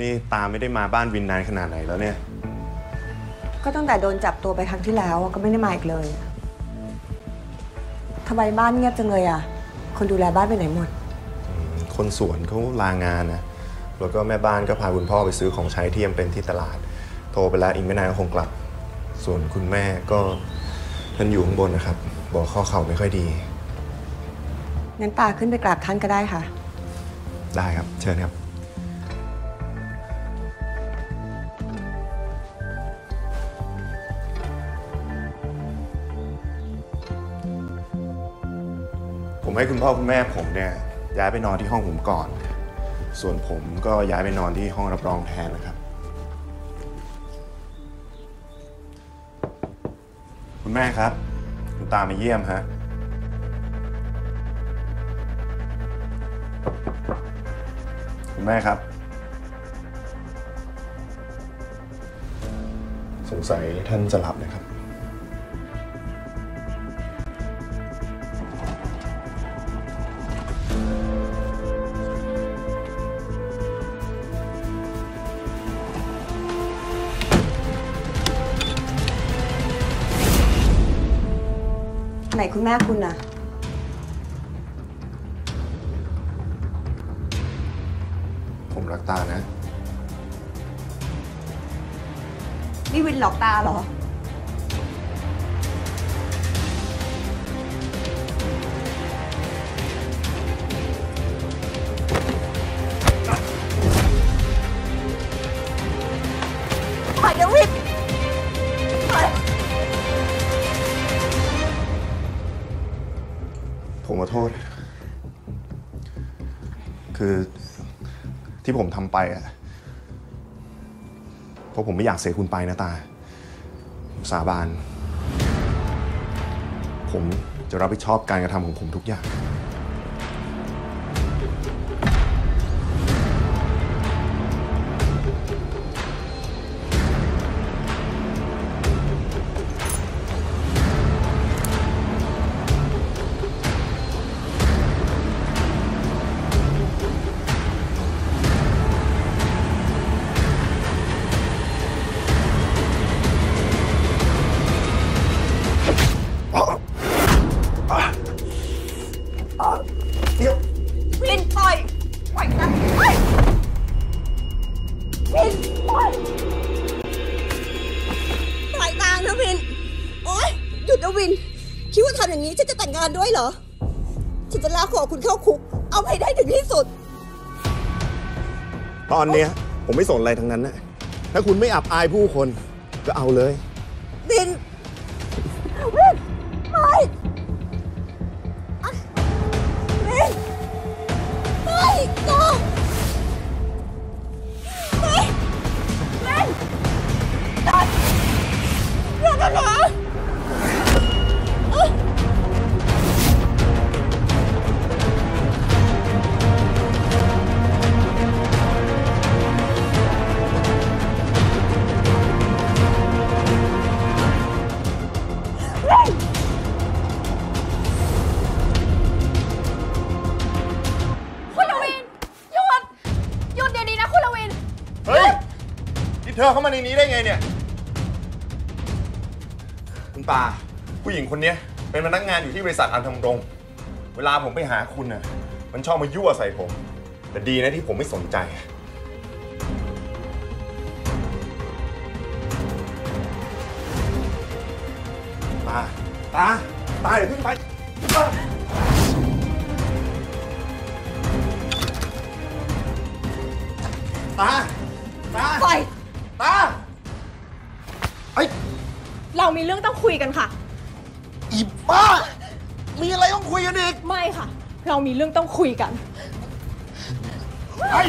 นี่ตาไม่ได้มาบ้านวินนานขนาดไหนแล้วเนี่ย ก็ตั้งแต่โดนจับตัวไปครั้งที่แล้วก็ไม่ได้มาอีกเลยทำไมบ้านเงียบจังเลยอะ คนดูแลบ้านไปไหนหมด คนสวนเขาลางานนะ แล้วก็แม่บ้านก็พาคุณพ่อไปซื้อของใช้ที่ยังเป็นที่ตลาด โทรไปแล้วอีกไม่นานก็คงกลับ ส่วนคุณแม่ก็ท่านอยู่ข้างบนนะครับ บอกข้อเข่าไม่ค่อยดี งั้นตาขึ้นไปกราบท่านก็ได้ค่ะ ได้ครับ เชิญครับ ผมให้คุณพ่อคุณแม่ผมเนี่ยย้ายไปนอนที่ห้องผมก่อน ส่วนผมก็ย้ายไปนอนที่ห้องรับรองแทนนะครับ คุณแม่ครับ คุณตามาเยี่ยมฮะ คุณแม่ครับ สงสัยท่านจะหลับนะครับ ไหนคุณแม่คุณน่ะ ผมรักตานะ นี่วินหลอกตาเหรอ ผมขอโทษ คือที่ผมทำไปอะเพราะผมไม่อยากเสียคุณไปนะตาสาบาน ผมจะรับผิดชอบการกระทำของผมทุกอย่าง หยุดนะวิน คิดว่าทำอย่างนี้ฉันจะแต่งงานด้วยเหรอ ฉันจะลากคอคุณเข้าคุก เอาให้ได้ถึงที่สุด ตอนเนี้ยผมไม่สนอะไรทั้งนั้นนะ ถ้าคุณไม่อับอายผู้คนก็เอาเลย วินวิน เธอเข้ามาในนี้ได้ไงเนี่ย คุณตาผู้หญิงคนนี้เป็นพนักงานอยู่ที่บริษัทอันทำรง เวลาผมไปหาคุณน่ะ มันชอบมายั่วใส่ผม แต่ดีนะที่ผมไม่สนใจ ตา ตา ตาอย่าเพิ่งไปตา เรามีเรื่องต้องคุยกันค่ะ อีบ้า มีอะไรต้องคุยกันอีก ไม่ค่ะ เรามีเรื่องต้องคุยกัน ไอ้